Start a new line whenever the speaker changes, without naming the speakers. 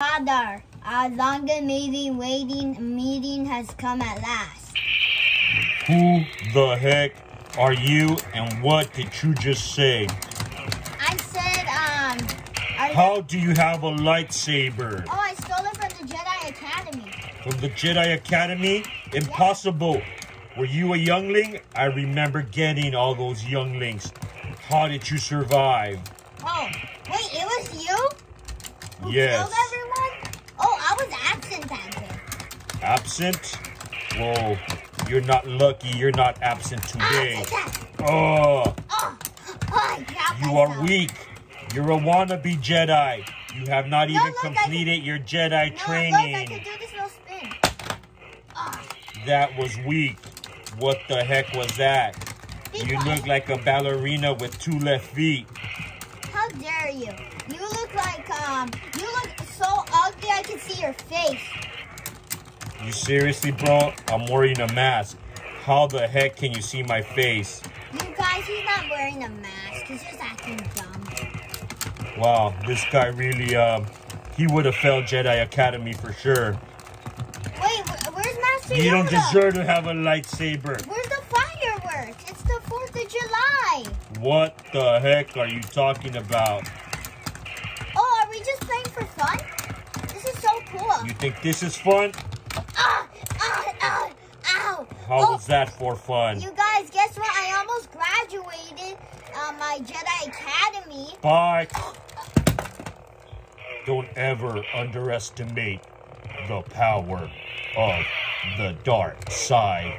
Father, our long amazing waiting meeting has come at last.
Who the heck are you and what did you just say?
I said, um,
How do you have a lightsaber?
oh, I stole it from the Jedi Academy.
From the Jedi Academy? Impossible. Were you a youngling? I remember getting all those younglings. How did you survive?
Oh, wait, it was you
Yes.
killed everyone? Oh, I was absent that day.
Absent? Whoa, you're not lucky. You're not absent today. Oh, you are weak. You're a wannabe Jedi. You have not even
look, I can-
completed your Jedi
No, look, I
training.
can do this little spin.
That was weak. What the heck was that? You look like a ballerina with two left feet.
How dare you? You look like, um, you look so ugly I can see your face.
You seriously, bro? I'm wearing a mask. How the heck can you see my face?
You guys, he's not wearing a mask. He's just acting dumb.
Wow, this guy really, um, he would have failed Jedi Academy for sure.
Wait, where's Master
You don't deserve to have a lightsaber.
Where's the fireworks? It's the 4th of July.
What the heck are you talking about?
Oh, are we just playing for fun? This is so cool.
You think this is fun?
Ow.
How
oh,
was that for fun?
You guys, guess what? I almost graduated uh, my Jedi Academy.
Bye. Don't ever underestimate the power of the dark side.